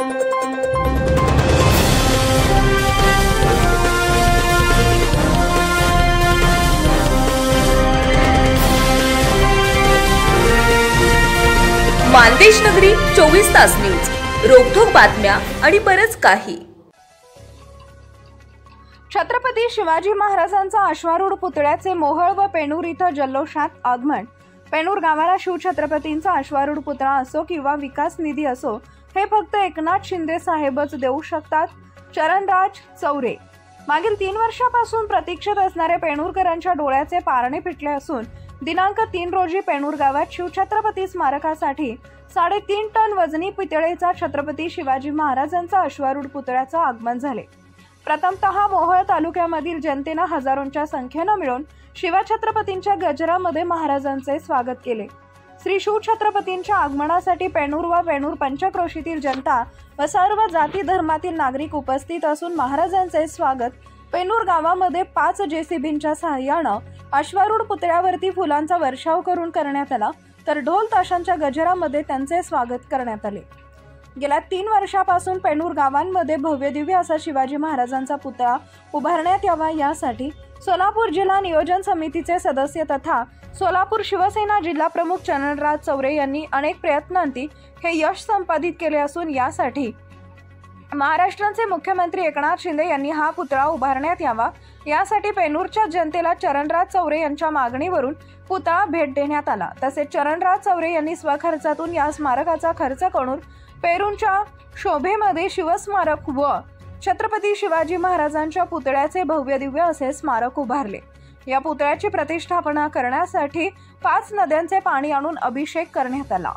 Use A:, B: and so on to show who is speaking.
A: मानदेश नगरी चोवीस तास न्यूज. रोखोक बातम्या आणि बरच काही.
B: छत्रपती शिवाजी महाराजांचा अश्वारूढ पुतळ्याचे मोहळ व पेणूर इथं जल्लोषात आगमन. पेनूर गावाला शिवछत्रपतींचा अश्वारूढ पुतळा असो किंवा विकास निधी असो हे फक्त एकनाथ शिंदे साहेबच देऊ शकतात. चरणराज चौरे. मागील तीन वर्षापासून प्रतीक्षेत असणारे पेणूरकरांच्या डोळ्याचे पारणे फिटले असून दिनांक तीन रोजी पेणूर गावात शिवछत्रपती स्मारकासाठी साडेतीन टन वजनी पितळेचा छत्रपती शिवाजी महाराजांचा अश्वारूढ पुतळ्याचं आगमन झाले. प्रथमतः मोहोळ तालुक्यामधील जनतेनं हजारोंच्या संख्येनं मिळून शिवछत्रपतींच्या गजरामध्ये महाराजांचे स्वागत केले. श्री शिवछत्रपतींच्या आगमनासाठी पेणूर व वेणूर पंचक्रोशीतील जनता व सर्व जाती धर्मातील नागरिक उपस्थित असून महाराजांचे स्वागत पेनूर गावामध्ये पाच जेसीबींच्या सहाय्यानं अश्वारूढ पुतळ्यावरती फुलांचा वर्षाव करून करण्यात आला. तर ढोल ताशांच्या गजरामध्ये त्यांचे स्वागत करण्यात आले. गेल्या तीन वर्षापासून पेणूर गावांमध्ये भव्यदिव्य असा शिवाजी महाराजांचा पुतळा उभारण्यात यावा यासाठी सोलापूर जिल्हा नियोजन समितीचे सदस्य तथा सोलापूर शिवसेना जिल्हा प्रमुख चरणराज चौरे यांनी अनेक प्रयत्नांती हे यश संपादित केले असून यासाठी महाराष्ट्राचे मुख्यमंत्री एकनाथ शिंदे यांनी हा पुतळा उभारण्यात यावा. यासाठी पेनूरच्या जनतेला चरणराज चौरे यांच्या मागणीवरून पुतळा भेट देण्यात आला. तसेच चरणराज चौरे यांनी स्वखर्चातून या स्मारकाचा खर्च करून पेरूंच्या शोभेमध्ये शिवस्मारक व छत्रपती शिवाजी महाराजांच्या पुतळ्याचे भव्य दिव्य असे स्मारक उभारले. या पुतळ्याची प्रतिष्ठापना करण्यासाठी पाच नद्यांचे पाणी आणून अभिषेक करण्यात आला.